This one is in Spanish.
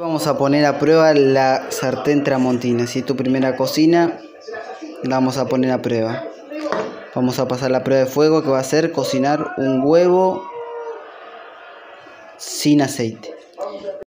Vamos a poner a prueba la sartén tramontina. Si es tu primera cocina, la vamos a poner a prueba. Vamos a pasar la prueba de fuego que va a ser cocinar un huevo sin aceite.